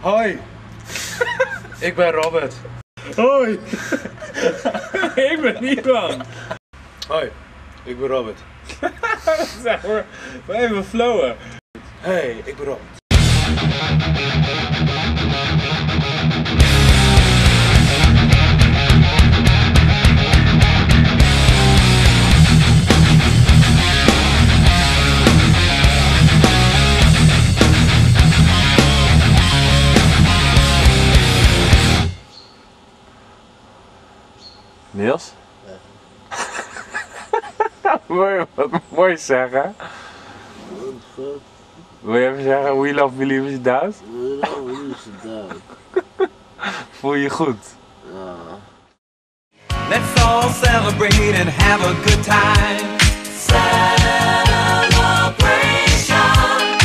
Hoi. ik ben Robert. Hoi! ik ben Ivan. Hoi. Ik ben Robert. Zeg maar, we even flowen. Hey, ik ben Robert. Niels? Wil je wat moois zeggen? Wil je even zeggen, we love believers doubt? Voel je goed? Let's all celebrate and have a good time. Celebration.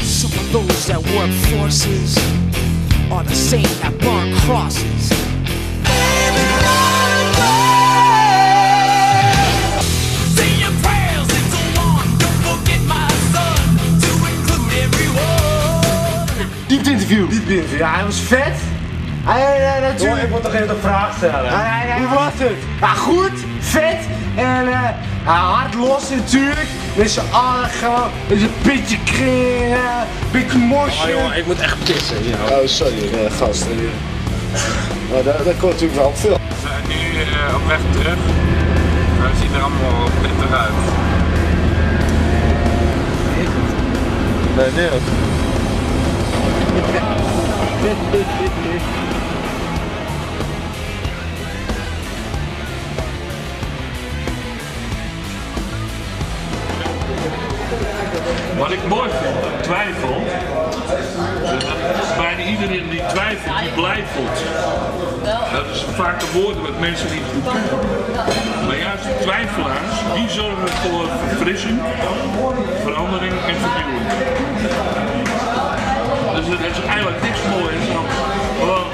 Some of those that work forces are the same that burn crosses. Interview. Diepte interview. Ja, hij was vet. Hij, hij, natuurlijk. ik moet toch even een vraag stellen. Hij, hij, Hoe was het? Ja, goed, vet en eh, ja, hard los natuurlijk. Met allen gewoon, met zijn pitje kringen, beetje mosje. Oh, ik moet echt pissen. Ja. Oh, sorry, uh, gast. Maar dat, dat komt natuurlijk wel veel. We zijn nu eh, op weg terug. Maar we zien er allemaal pittig uit. Nee, Niels. Wat ik mooi vind, twijfel. Bijna iedereen die twijfelt, die blijvelt. Dat is vaak een woord wat mensen niet goed kennen. Maar juist de twijfelaars, die zorgen voor verfrissing, verandering en vernieuwing. Eigenlijk niks moois dan gewoon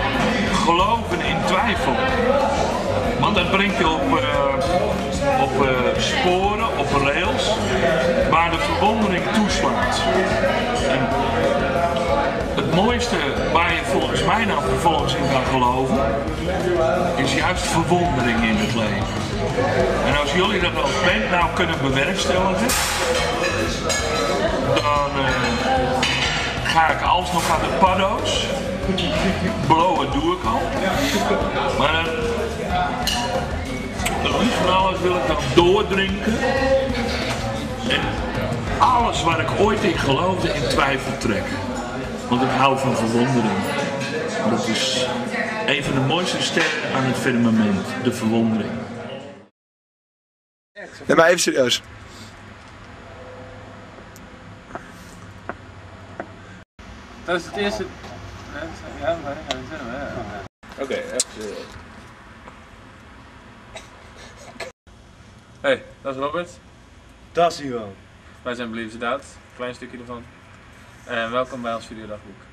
geloven in twijfel. Want dat brengt je op, eh, op eh, sporen, op rails, waar de verwondering toeslaat. En het mooiste waar je volgens mij nou vervolgens in kan geloven, is juist verwondering in het leven. En als jullie dat als band nou kunnen bewerkstelligen, dan eh, ga ik alsnog aan de paddo's. Blowen doe ik al. Maar dan, het liefst van alles wil ik dan doordrinken. En alles waar ik ooit in geloofde in twijfel trekken. Want ik hou van verwondering. Dat is een van de mooiste sterren aan het firmament, de verwondering. Nee, maar even serieus. Dat is het eerste. Ja, maar Oké, even. Hey, dat is Robert. Dat is hij wel. Wij zijn Believers Doubt, klein stukje ervan. En welkom bij ons videodagboek.